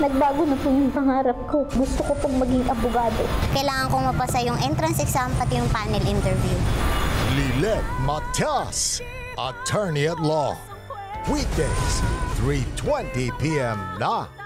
Nagbago na po yung pangarap ko. Gusto ko pong maging abogado. Kailangan kong mapasa yung entrance exam pati yung panel interview. Lilet Matias, attorney at law. Weekdays, 3.20 p.m. na.